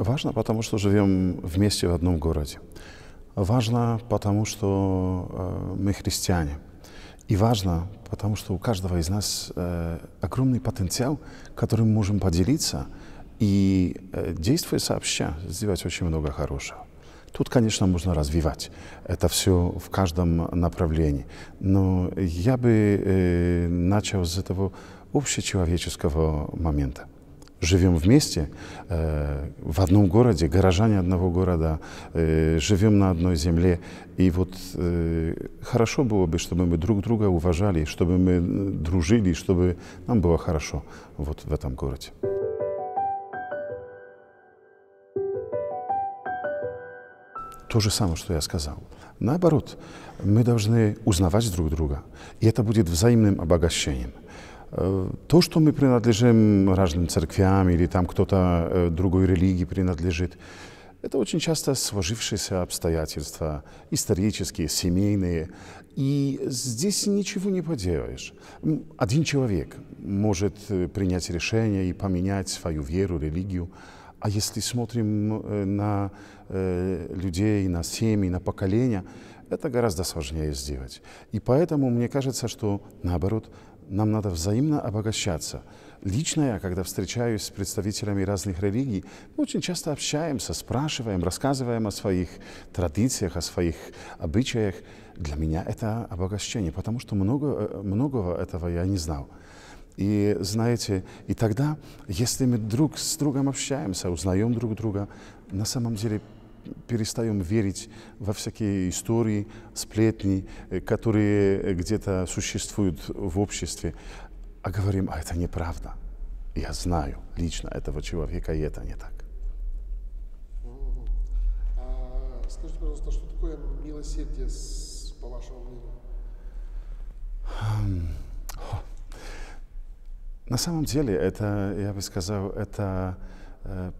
Важно, потому что живем вместе в одном городе. Важно, потому что э, мы христиане. И важно, потому что у каждого из нас э, огромный потенциал, которым мы можем поделиться и, э, действуя сообща, сделать очень много хорошего. Тут, конечно, можно развивать это все в каждом направлении. Но я бы э, начал с этого общечеловеческого момента. Живем вместе э, в одном городе, горожане одного города, э, живем на одной земле. И вот э, хорошо было бы, чтобы мы друг друга уважали, чтобы мы дружили, чтобы нам было хорошо вот в этом городе. то же самое, что я сказал. Наоборот, мы должны узнавать друг друга, и это будет взаимным обогащением. То, что мы принадлежим разным церквям или там кто-то другой религии принадлежит, это очень часто сложившиеся обстоятельства, исторические, семейные. И здесь ничего не поделаешь. Один человек может принять решение и поменять свою веру, религию, а если смотрим э, на э, людей, на семьи, на поколения, это гораздо сложнее сделать. И поэтому мне кажется, что наоборот, нам надо взаимно обогащаться. Лично я, когда встречаюсь с представителями разных религий, мы очень часто общаемся, спрашиваем, рассказываем о своих традициях, о своих обычаях. Для меня это обогащение, потому что много, э, многого этого я не знал. И знаете, и тогда, если мы друг с другом общаемся, узнаем друг друга, на самом деле перестаем верить во всякие истории, сплетни, э, которые где-то существуют в обществе, а говорим, а это неправда. Я знаю лично этого человека, и это не так. А, скажите, пожалуйста, что такое милосердие, по вашему мнению? На самом деле, это, я бы сказал, это э,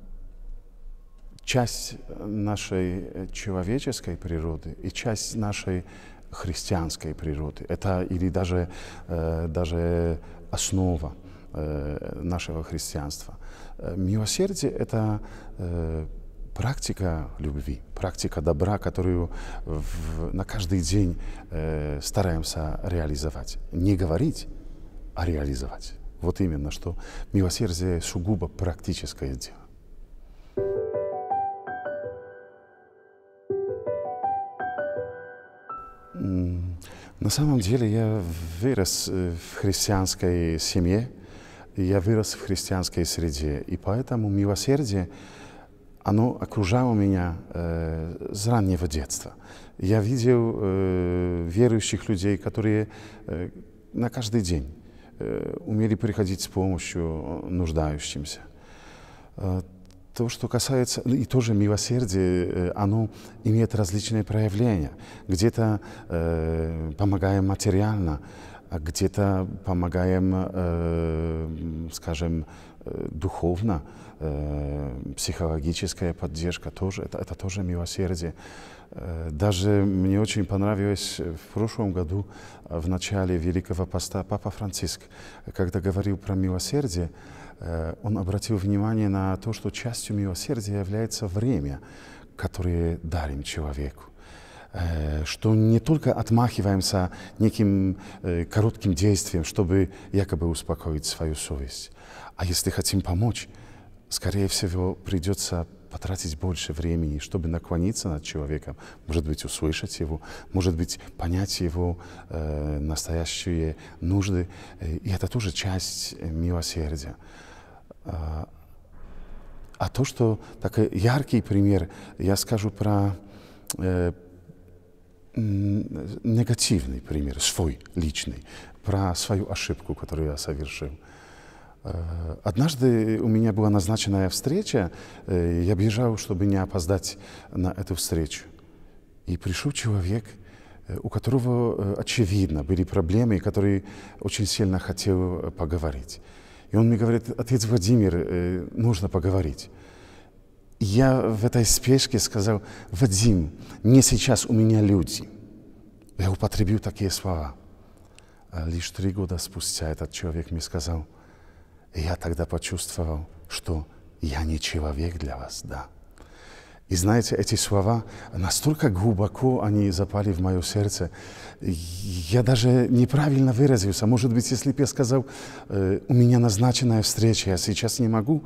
часть нашей человеческой природы и часть нашей христианской природы. Это или даже, э, даже основа э, нашего христианства. Э, милосердие — это э, практика любви, практика добра, которую в, на каждый день э, стараемся реализовать. Не говорить, а реализовать. Вот именно, что милосердие сугубо практическое дело. На самом деле я вырос э, в христианской семье, я вырос в христианской среде, и поэтому милосердие, оно окружало меня э, с раннего детства. Я видел э, верующих людей, которые э, на каждый день Э, умели приходить с помощью нуждающимся. Э, то, что касается, ну, и тоже милосердие, э, оно имеет различные проявления. Где-то э, помогаем материально, а где-то помогаем, э, скажем, духовно, э, психологическая поддержка тоже, это, это тоже милосердие. Э, даже мне очень понравилось в прошлом году, в начале Великого Поста, Папа Франциск, когда говорил про милосердие, э, он обратил внимание на то, что частью милосердия является время, которое дарим человеку. Э, что не только отмахиваемся неким коротким действием, чтобы якобы успокоить свою совесть, а если хотим помочь, скорее всего, придется потратить больше времени, чтобы наклониться над человеком, может быть, услышать его, может быть, понять его э, настоящие нужды. Э, и это тоже часть э, милосердия. А, а то, что такой яркий пример, я скажу про э, негативный пример, свой личный, про свою ошибку, которую я совершил. Э, однажды у меня была назначенная встреча, э, я бежал, чтобы не опоздать на эту встречу. И пришел человек, э, у которого, очевидно, были проблемы, и который очень сильно хотел поговорить. И он мне говорит, отец Владимир, нужно поговорить. Я в этой спешке сказал, Вадим, не сейчас у меня люди. Я употребил такие слова. А лишь три года спустя этот человек мне сказал – и я тогда почувствовал, что я не человек для вас, да. И знаете, эти слова настолько глубоко они запали в мое сердце. Я даже неправильно выразился. Может быть, если бы я сказал, э, у меня назначенная встреча, я сейчас не могу,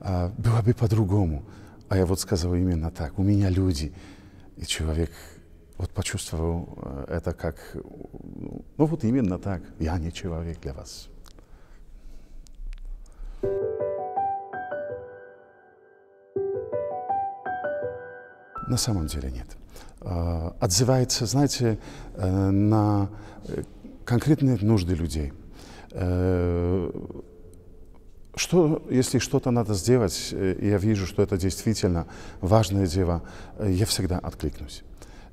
э, было бы по-другому. А я вот сказал именно так. У меня люди. И человек вот почувствовал э, это как, ну вот именно так. Я не человек для вас. На самом деле нет. А, отзывается, знаете, э, на э, конкретные нужды людей. Э, что, если что-то надо сделать, я вижу, что это действительно важное дело, я всегда откликнусь.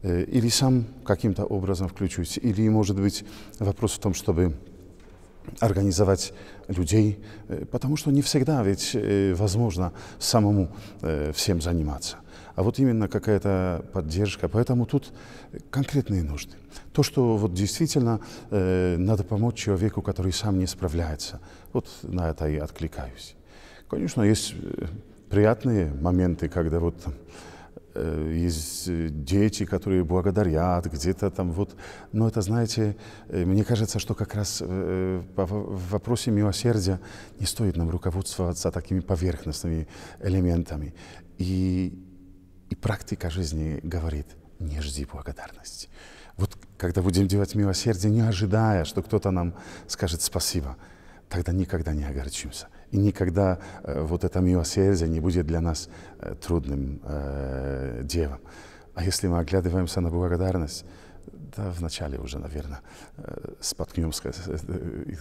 Или сам каким-то образом включусь, или, может быть, вопрос в том, чтобы организовать людей, потому что не всегда ведь возможно самому всем заниматься а вот именно какая-то поддержка. Поэтому тут конкретные нужды. То, что вот действительно э, надо помочь человеку, который сам не справляется. Вот на это и откликаюсь. Конечно, есть э, приятные моменты, когда вот э, есть дети, которые благодарят где-то там вот. Но это, знаете, э, мне кажется, что как раз в вопросе милосердия не стоит нам руководствоваться такими поверхностными элементами. И и практика жизни говорит, не жди благодарности. Вот когда будем делать милосердие, не ожидая, что кто-то нам скажет спасибо, тогда никогда не огорчимся. И никогда э, вот это милосердие не будет для нас э, трудным э, делом. А если мы оглядываемся на благодарность, да, вначале уже, наверное, споткнемся,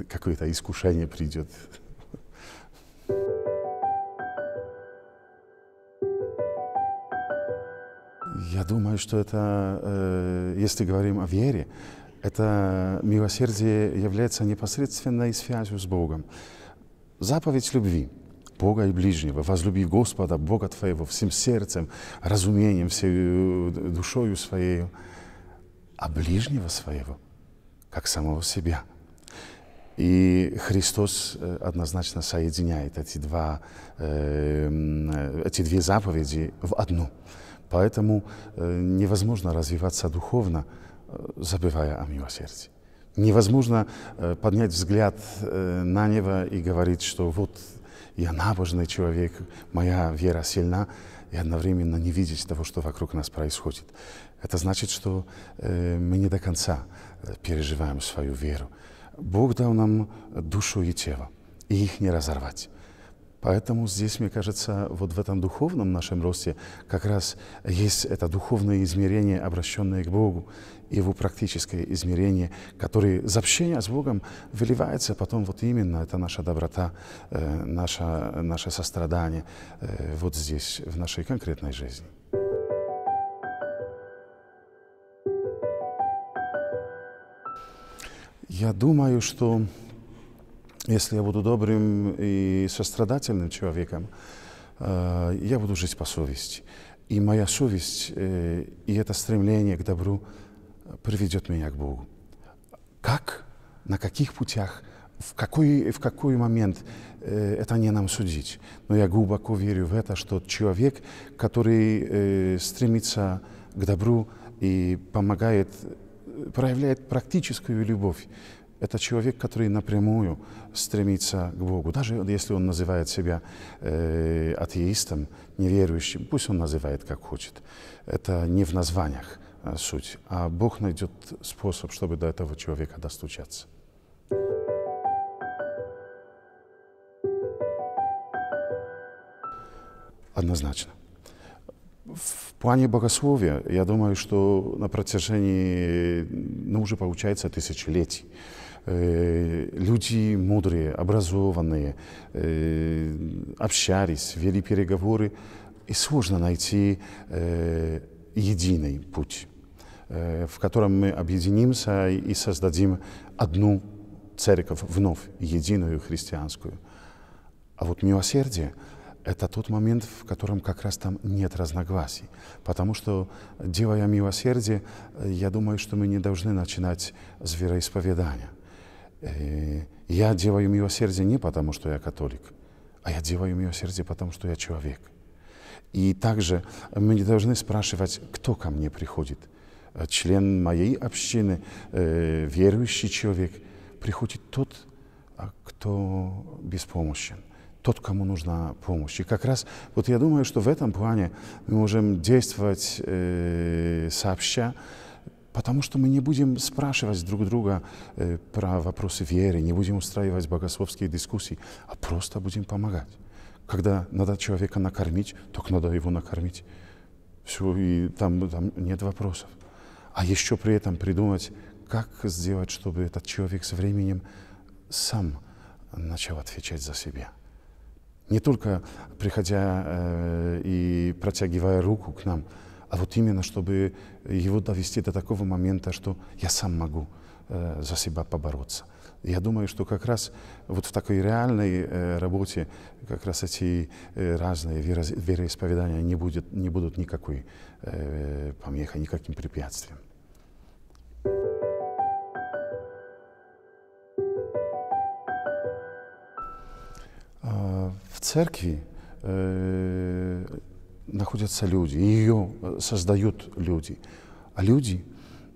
какое-то искушение придет. Я думаю, что это, если говорим о вере, это милосердие является непосредственной связью с Богом. Заповедь любви Бога и ближнего. Возлюби Господа, Бога твоего, всем сердцем, разумением, всей душою своей, а ближнего своего, как самого себя. И Христос э, однозначно соединяет эти, два, э, эти две заповеди в одну. Поэтому э, невозможно развиваться духовно, э, забывая о милосердии. Невозможно э, поднять взгляд на небо и говорить, что вот я набожный человек, моя вера сильна, и одновременно не видеть того, что вокруг нас происходит. Это значит, что мы не до конца переживаем свою веру. Бог дал нам душу и тело, и их не разорвать. Поэтому здесь, мне кажется, вот в этом духовном нашем росте как раз есть это духовное измерение, обращенное к Богу, его практическое измерение, которое из общения с Богом выливается потом вот именно, это наша доброта, э, наше, наше сострадание э, вот здесь, в нашей конкретной жизни. Я думаю, что если я буду добрым и сострадательным человеком, э, я буду жить по совести. И моя совесть э, и это стремление к добру приведет меня к Богу. Как, на каких путях, в какой, в какой момент э, это не нам судить. Но я глубоко верю в это, что человек, который стремится к добру и помогает, проявляет практическую любовь, это человек, который напрямую стремится к Богу. Даже если он называет себя э, атеистом, неверующим, пусть он называет как хочет. Это не в названиях суть, а Бог найдет способ, чтобы до этого человека достучаться. Однозначно. В плане богословия, я думаю, что на протяжении, ну, уже получается тысячелетий, Э, люди мудрые, образованные, э, общались, вели переговоры, и сложно найти э, единый путь, в котором мы объединимся и создадим одну церковь вновь, единую христианскую. А вот милосердие – это тот момент, в котором как раз там нет разногласий. Потому что, делая милосердие, я думаю, что мы не должны начинать с вероисповедания. Э, я делаю милосердие не потому, что я католик, а я делаю милосердие, потому что я человек. И также мы не должны спрашивать, кто ко мне приходит. Член моей общины, э, верующий человек, приходит тот, кто беспомощен тот, кому нужна помощь. И как раз вот я думаю, что в этом плане мы можем действовать э, сообща, потому что мы не будем спрашивать друг друга э, про вопросы веры, не будем устраивать богословские дискуссии, а просто будем помогать. Когда надо человека накормить, только надо его накормить. Все, и там, там нет вопросов. А еще при этом придумать, как сделать, чтобы этот человек со временем сам начал отвечать за себя. Не только приходя э, и протягивая руку к нам, а вот именно, чтобы его довести до такого момента, что я сам могу э, за себя побороться. Я думаю, что как раз вот в такой реальной э, работе как раз эти э, разные веро вероисповедания не, будет, не будут никакой э, помехой, никаким препятствием. В церкви э, находятся люди, ее создают люди. А люди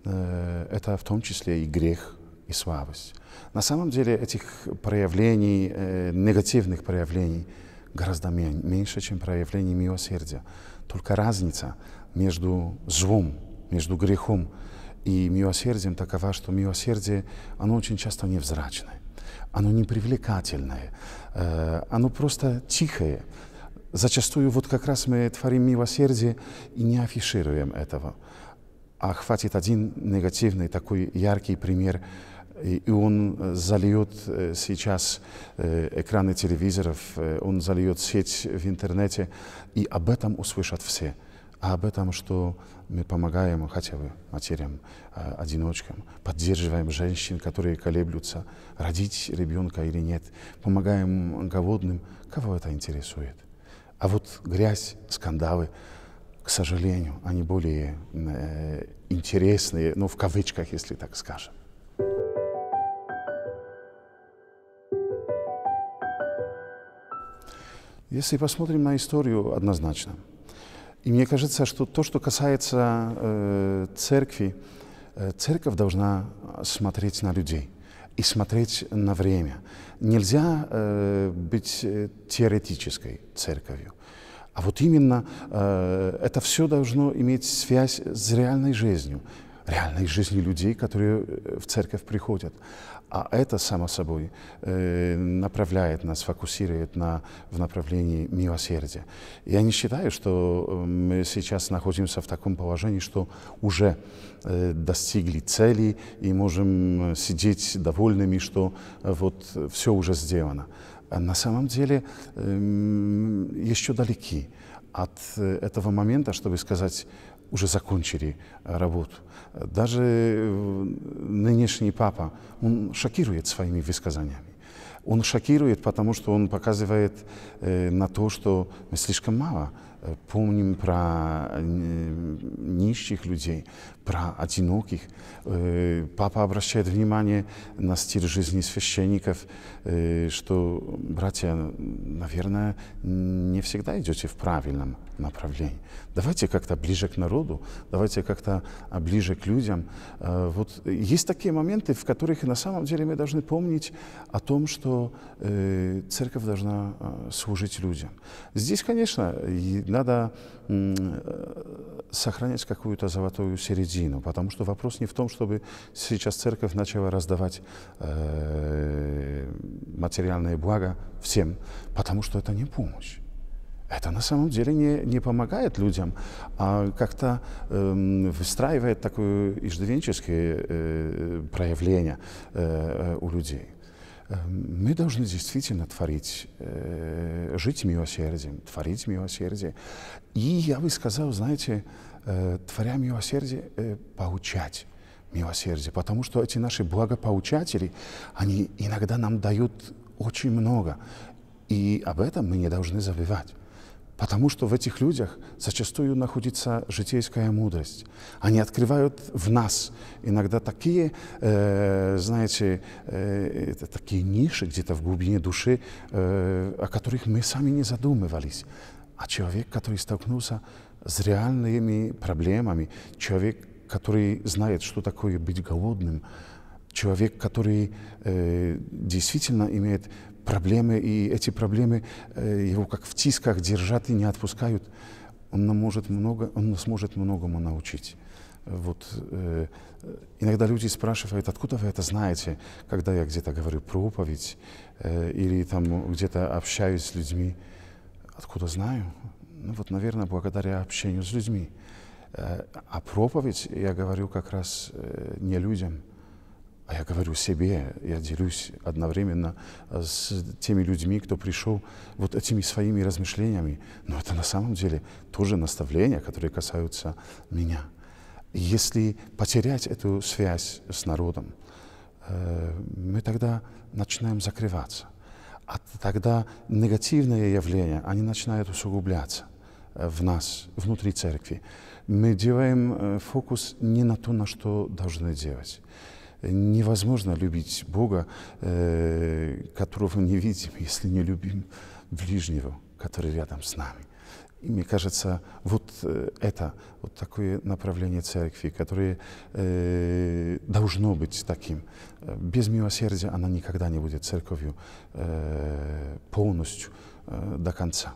э, — это в том числе и грех, и слабость. На самом деле этих проявлений, э, негативных проявлений гораздо меньше, чем проявлений милосердия. Только разница между злом, между грехом и милосердием такова, что милосердие, оно очень часто невзрачное оно не привлекательное, э, оно просто тихое. Зачастую вот как раз мы творим милосердие и не афишируем этого. А хватит один негативный такой яркий пример, и он зальет э, сейчас э, экраны телевизоров, он зальет сеть в интернете, и об этом услышат все а об этом, что мы помогаем хотя бы матерям, одиночкам, поддерживаем женщин, которые колеблются, родить ребенка или нет, помогаем голодным, кого это интересует. А вот грязь, скандалы, к сожалению, они более э, интересные, ну, в кавычках, если так скажем. Если посмотрим на историю, однозначно – и мне кажется, что то, что касается э, церкви, э, церковь должна смотреть на людей и смотреть на время. Нельзя э, быть э, теоретической церковью. А вот именно э, это все должно иметь связь с реальной жизнью, реальной жизнью людей, которые э, в церковь приходят. А это, само собой, э, направляет нас, фокусирует на, в направлении милосердия. Я не считаю, что э, мы сейчас находимся в таком положении, что уже э, достигли цели и можем сидеть довольными, что вот все уже сделано. А на самом деле еще далеки от этого момента, чтобы сказать, уже закончили работу. Даже э, нынешний папа, он шокирует своими высказаниями. Он шокирует, потому что он показывает э, на то, что мы слишком мало э, помним про нищих людей, про одиноких. Э, папа обращает внимание на стиль жизни священников, э, что, братья, наверное, не всегда идете в правильном направлении. Давайте как-то ближе к народу, давайте как-то ближе к людям. Э, вот есть такие моменты, в которых на самом деле мы должны помнить о том, что церковь должна служить людям. Здесь, конечно, надо сохранять какую-то золотую середину, потому что вопрос не в том, чтобы сейчас церковь начала раздавать э, материальные блага всем, потому что это не помощь. Это на самом деле не, не помогает людям, а как-то э, выстраивает такое иждивенческое э, проявление э, у людей. Эм, мы должны действительно творить, э, жить милосердием, творить милосердие. И я бы сказал, знаете, э, творя милосердие, э, поучать милосердие, потому что эти наши благопоучатели, они иногда нам дают очень много, и об этом мы не должны забывать. Потому что в этих людях зачастую находится житейская мудрость. Они открывают в нас иногда такие, э, знаете, э, такие ниши где-то в глубине души, э, о которых мы сами не задумывались. А человек, который столкнулся с реальными проблемами, человек, который знает, что такое быть голодным, человек, который э, действительно имеет проблемы, и эти проблемы э, его как в тисках держат и не отпускают, он, нам может много, он нас может многому научить. Вот, э, иногда люди спрашивают, откуда вы это знаете, когда я где-то говорю проповедь э, или там где-то общаюсь с людьми. Откуда знаю? Ну вот, наверное, благодаря общению с людьми. Э, а проповедь я говорю как раз э, не людям, а я говорю себе, я делюсь одновременно с теми людьми, кто пришел вот этими своими размышлениями. Но это на самом деле тоже наставления, которые касаются меня. Если потерять эту связь с народом, э, мы тогда начинаем закрываться. А тогда негативные явления, они начинают усугубляться э, в нас, внутри церкви. Мы делаем э, фокус не на то, на что должны делать невозможно любить Бога, э, которого не видим, если не любим ближнего, который рядом с нами. И мне кажется, вот э, это, вот такое направление церкви, которое э, должно быть таким. Без милосердия она никогда не будет церковью э, полностью э, до конца.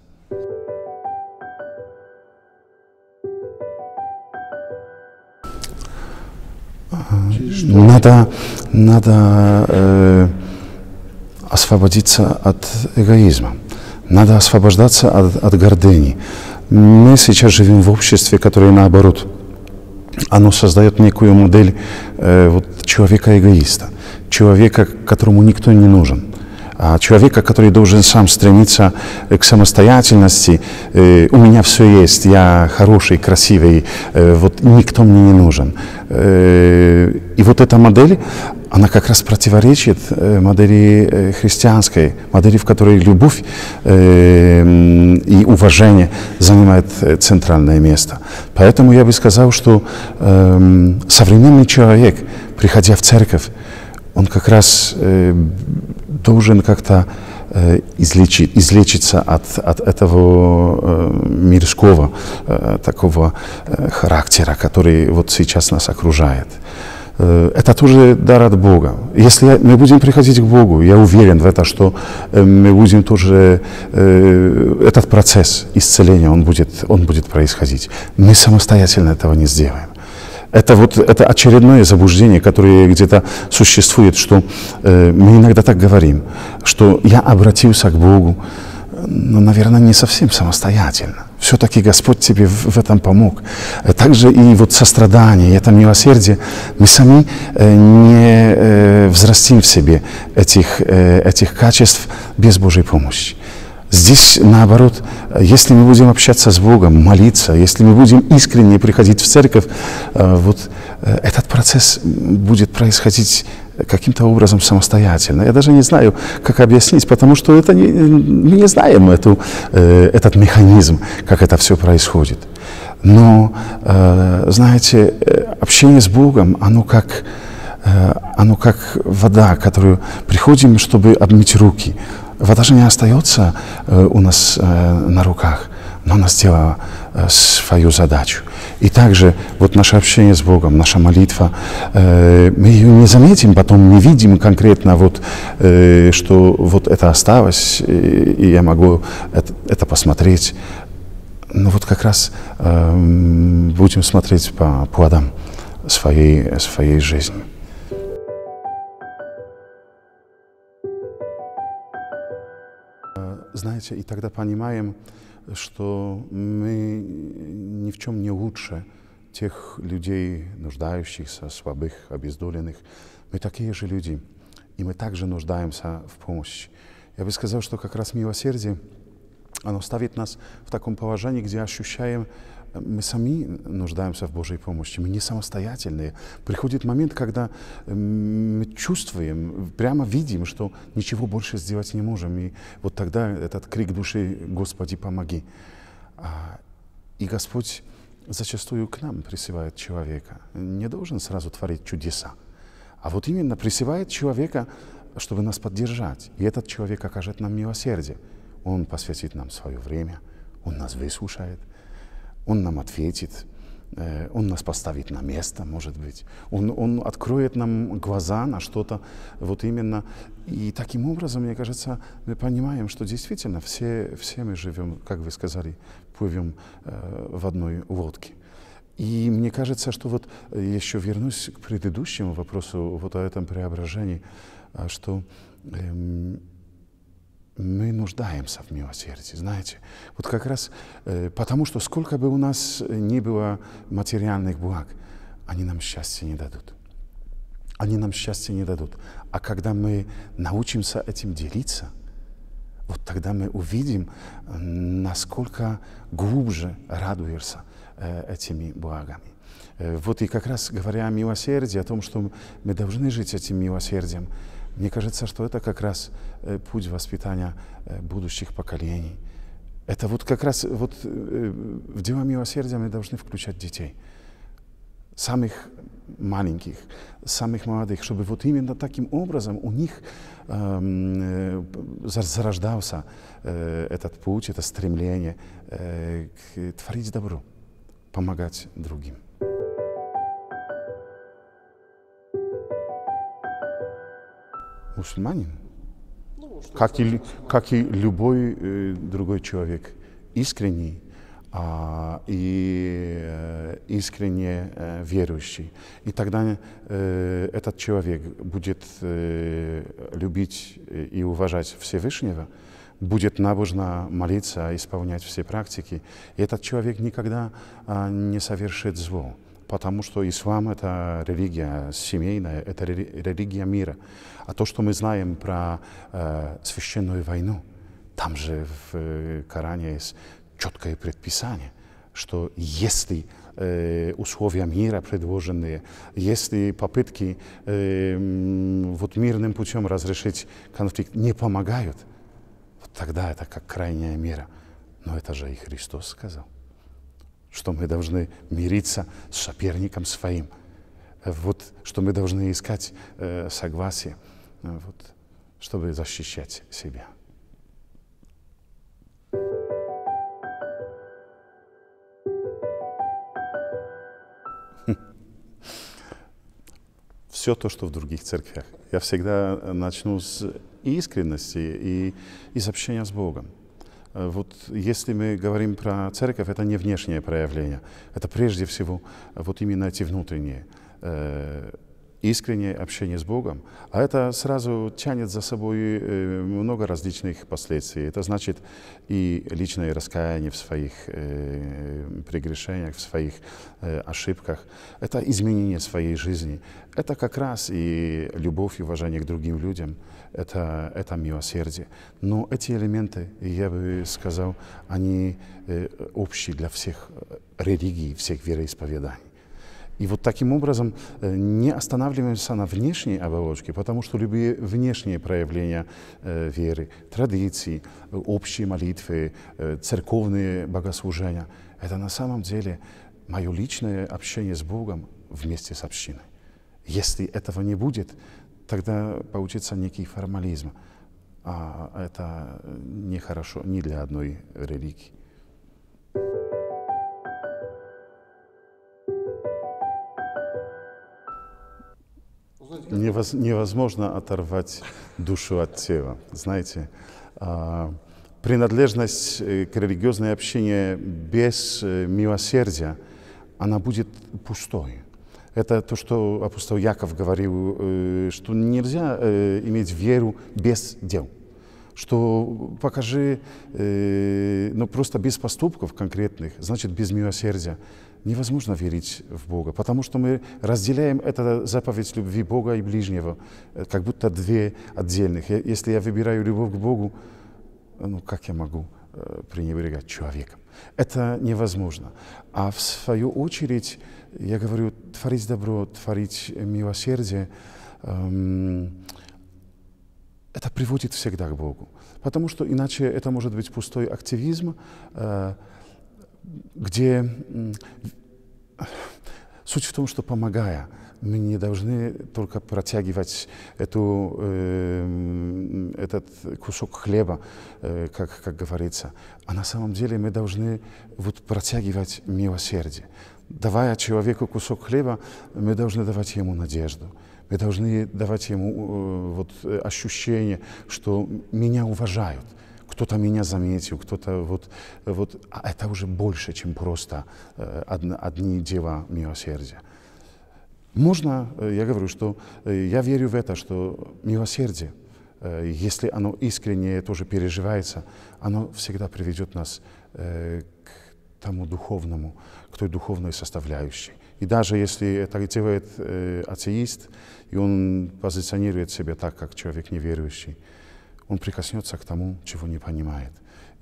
Надо, надо э, освободиться от эгоизма. Надо освобождаться от, от гордыни. Мы сейчас живем в обществе, которое наоборот, оно создает некую модель э, вот, человека-эгоиста, человека, которому никто не нужен человека, который должен сам стремиться к самостоятельности. Э, у меня все есть, я хороший, красивый, э, вот никто мне не нужен. Э, и вот эта модель, она как раз противоречит модели христианской, модели, в которой любовь и уважение занимают центральное место. Поэтому я бы сказал, что эм, современный человек, приходя в церковь, он как раз должен как-то э, излечить, излечиться от, от этого э, мирского э, такого э, характера, который вот сейчас нас окружает. Э, это тоже дар от Бога. Если мы будем приходить к Богу, я уверен в это, что э, мы будем тоже, э, этот процесс исцеления, он будет, он будет происходить. Мы самостоятельно этого не сделаем. Это вот это очередное заблуждение, которое где-то существует, что э, мы иногда так говорим, что я обратился к Богу, но, наверное, не совсем самостоятельно. Все-таки Господь тебе в, в этом помог. Также и вот сострадание, это милосердие, мы сами э, не э, взрастим в себе этих, э, этих качеств без Божьей помощи. Здесь, наоборот, если мы будем общаться с Богом, молиться, если мы будем искренне приходить в церковь, э, вот э, этот процесс будет происходить каким-то образом самостоятельно. Я даже не знаю, как объяснить, потому что это не, мы не знаем эту, э, этот механизм, как это все происходит. Но, знаете, общение с Богом, оно как, оно как вода, которую приходим, чтобы обмыть руки. Вода же не остается э, у нас э, на руках, но она сделала э, свою задачу. И также вот наше общение с Богом, наша молитва, мы ее не заметим, потом не видим конкретно, вот, что вот это осталось, и я могу это, посмотреть. Но вот как раз будем смотреть по плодам своей, своей жизни. Знаете, и тогда понимаем, что мы ни в чем не лучше тех людей, нуждающихся, слабых, обездоленных. Мы такие же люди, и мы также нуждаемся в помощи. Я бы сказал, что как раз милосердие, оно ставит нас в таком положении, где ощущаем мы сами нуждаемся в Божьей помощи, мы не самостоятельные. Приходит момент, когда мы чувствуем, прямо видим, что ничего больше сделать не можем. И вот тогда этот крик души «Господи, помоги». А, и Господь зачастую к нам присылает человека. Не должен сразу творить чудеса. А вот именно присылает человека, чтобы нас поддержать. И этот человек окажет нам милосердие. Он посвятит нам свое время, он нас выслушает, он нам ответит, э, он нас поставит на место, может быть. Он, он откроет нам глаза на что-то вот именно. И таким образом, мне кажется, мы понимаем, что действительно все, все мы живем, как вы сказали, плывем э, в одной лодке. И мне кажется, что вот еще вернусь к предыдущему вопросу вот о этом преображении, а, что эм, мы нуждаемся в милосердии, знаете. Вот как раз э, потому, что сколько бы у нас ни было материальных благ, они нам счастья не дадут. Они нам счастья не дадут. А когда мы научимся этим делиться, вот тогда мы увидим, насколько глубже радуешься э, этими благами. Э, вот и как раз говоря о милосердии, о том, что мы должны жить этим милосердием, мне кажется, что это как раз э, путь воспитания э, будущих поколений. Это вот как раз вот э, в дело милосердия мы должны включать детей, самых маленьких, самых молодых, чтобы вот именно таким образом у них эм, зарождался этот путь, это стремление к творить добро, помогать другим. Мусульманин, ну, как, и, как и любой э, другой человек, искренний а, и э, искренне э, верующий. И тогда э, этот человек будет э, любить и уважать Всевышнего, будет набожно молиться, исполнять все практики. И этот человек никогда а, не совершит зло потому что ислам — это религия семейная, это религия мира. А то, что мы знаем про э, священную войну, там же в э, Коране есть четкое предписание, что если э, условия мира предложенные, если попытки э, вот мирным путем разрешить конфликт не помогают, вот тогда это как крайняя мера. Но это же и Христос сказал что мы должны мириться с соперником своим, вот, что мы должны искать э, согласие, э, вот, чтобы защищать себя. Все то, что в других церквях. Я всегда начну с искренности и, и с общения с Богом. Э, вот если мы говорим про церковь, это не внешнее проявление, это прежде всего вот именно эти внутренние э, искреннее общение с Богом, а это сразу тянет за собой э, много различных последствий. Это значит и личное раскаяние в своих э, прегрешениях, в своих э, ошибках. Это изменение своей жизни. Это как раз и любовь и уважение к другим людям. Это, это милосердие. Но эти элементы, я бы сказал, они общие для всех религий, всех вероисповеданий. И вот таким образом э, не останавливаемся на внешней оболочке, потому что любые внешние проявления э, веры, традиции, общие молитвы, э, церковные богослужения, это на самом деле мое личное общение с Богом вместе с общиной. Если этого не будет, тогда получится некий формализм, а это нехорошо ни для одной религии. невозможно оторвать душу от тела. Знаете, а, принадлежность э, к религиозной общине без э, милосердия, она будет пустой. Это то, что апостол Яков говорил, э, что нельзя иметь веру без дел. Что покажи, ну просто без поступков конкретных, значит без милосердия невозможно верить в Бога, потому что мы разделяем эту заповедь любви Бога и ближнего, э, как будто две отдельных. Если я выбираю любовь к Богу, ну как я могу э, пренебрегать человеком? Это невозможно. А в свою очередь, я говорю, творить добро, творить милосердие, эм, это приводит всегда к Богу. Потому что иначе это может быть пустой активизм, э, где суть в том, что помогая, мы не должны только протягивать эту, э, этот кусок хлеба, э, как, как говорится, а на самом деле мы должны вот протягивать милосердие. Давая человеку кусок хлеба, мы должны давать ему надежду. Мы должны давать ему э, вот, ощущение, что меня уважают, кто-то меня заметил, кто-то вот, вот, а это уже больше, чем просто одни дела милосердия. Можно, э, я говорю, что э, я верю в это, что милосердие, э, если оно искренне тоже переживается, оно всегда приведет нас к тому духовному, к той духовной составляющей. И даже если это делает атеист, и он позиционирует себя так, как человек неверующий, он прикоснется к тому, чего не понимает.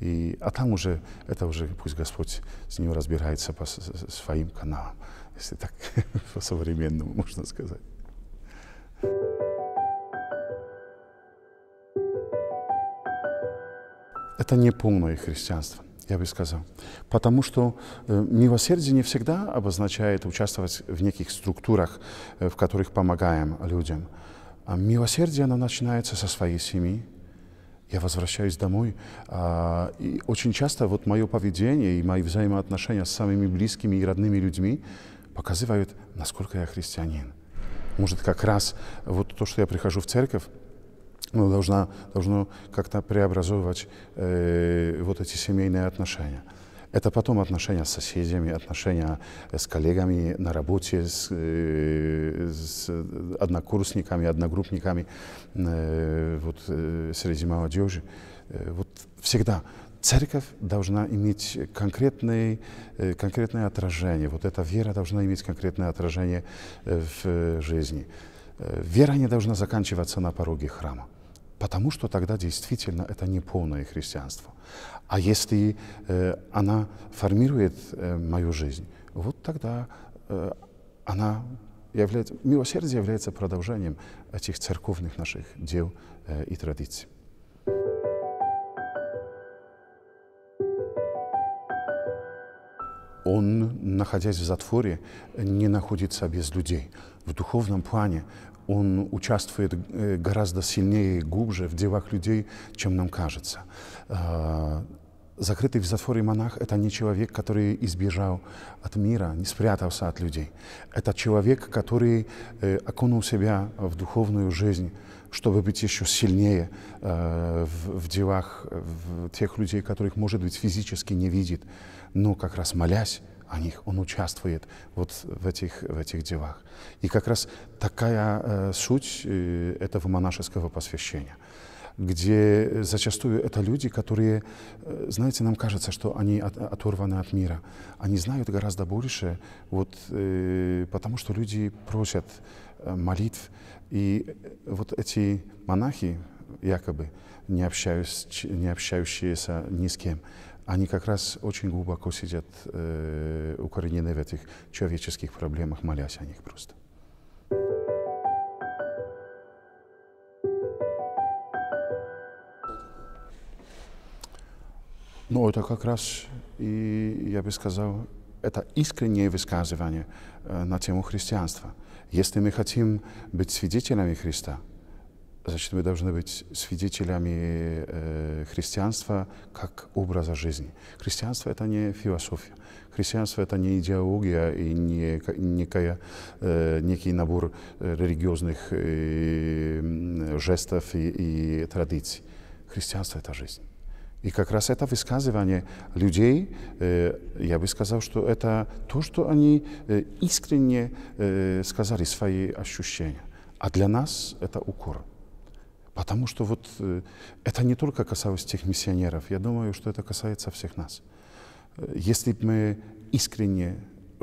И, а там уже, это уже пусть Господь с ним разбирается по своим каналам если так по-современному можно сказать. Это не полное христианство, я бы сказал. Потому что э, милосердие не всегда обозначает участвовать в неких структурах, э, в которых помогаем людям. А милосердие, оно начинается со своей семьи, я возвращаюсь домой, а, и очень часто вот мое поведение и мои взаимоотношения с самыми близкими и родными людьми показывают, насколько я христианин. Может, как раз вот то, что я прихожу в церковь, ну, должна, должно как-то преобразовывать э, вот эти семейные отношения. Это потом отношения с соседями, отношения с коллегами на работе, с, э, с однокурсниками, одногруппниками, э, вот, э, среди молодежи. Э, вот всегда церковь должна иметь конкретное, э, конкретное отражение. Вот эта вера должна иметь конкретное отражение э, в жизни. Э, вера не должна заканчиваться на пороге храма, потому что тогда действительно это не полное христианство. А если она формирует мою жизнь, вот тогда она является, милосердие является продолжением этих церковных наших дел и традиций. он, находясь в затворе, не находится без людей. В духовном плане он участвует э, гораздо сильнее и глубже в делах людей, чем нам кажется. А, закрытый в затворе монах – это не человек, который избежал от мира, не спрятался от людей. Это человек, который э, окунул себя в духовную жизнь, чтобы быть еще сильнее э, в, делах тех людей, которых, может быть, физически не видит, но как раз молясь о них, он участвует вот в этих, в этих делах. И как раз такая э, суть э, этого монашеского посвящения где зачастую это люди, которые, э, знаете, нам кажется, что они от, оторваны от мира. Они знают гораздо больше, вот, э, потому что люди просят э, молитв. И вот эти монахи, якобы не, общаюсь, не общающиеся ни с кем, они как раз очень глубоко сидят, э, укоренены в этих человеческих проблемах, молясь о них просто. Ну, это как раз, и я бы сказал, это искреннее высказывание э, на тему христианства. Если мы хотим быть свидетелями Христа, значит, мы должны быть свидетелями э, христианства как образа жизни. Христианство — это не философия. Христианство — это не идеология и не некая, э, некий набор э, религиозных э, жестов и, и традиций. Христианство — это жизнь. И как раз это высказывание людей, э, я бы сказал, что это то, что они э, искренне сказали свои ощущения. А для нас это укор. Потому что вот э, это не только касалось тех миссионеров, я думаю, что это касается всех нас. Э, если бы мы искренне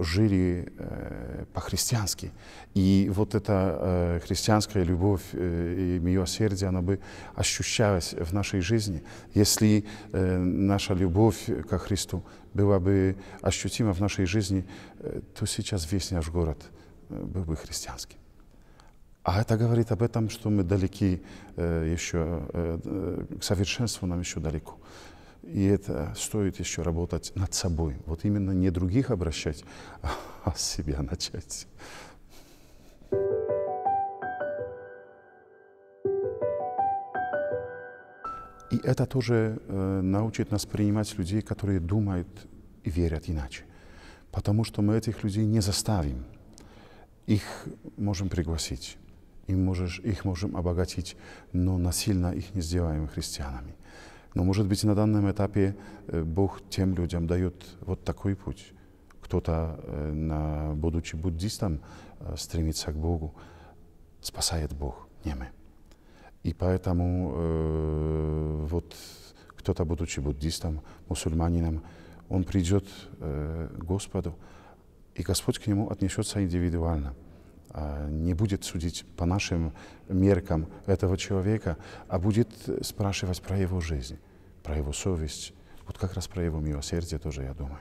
жили э, по-христиански, и вот эта э, христианская любовь э, и милосердие, она бы ощущалась в нашей жизни, если э, наша любовь ко Христу была бы ощутима в нашей жизни, э, то сейчас весь наш город э, был бы христианским. А это говорит об этом, что мы далеки э, еще, э, к совершенству нам еще далеко. И это стоит еще работать над собой. Вот именно не других обращать, а себя начать. И это тоже э, научит нас принимать людей, которые думают и верят иначе. Потому что мы этих людей не заставим. Их можем пригласить, им можешь, их можем обогатить, но насильно их не сделаем христианами. Но, может быть, на данном этапе э, Бог тем людям дает вот такой путь. Кто-то, э, будучи буддистом, э, стремится к Богу, спасает Бог, не мы. И поэтому э, вот кто-то, будучи буддистом, мусульманином, он придет э, к Господу, и Господь к нему отнесется индивидуально. А не будет судить по нашим меркам этого человека, а будет спрашивать про его жизнь, про его совесть, вот как раз про его милосердие тоже, я думаю.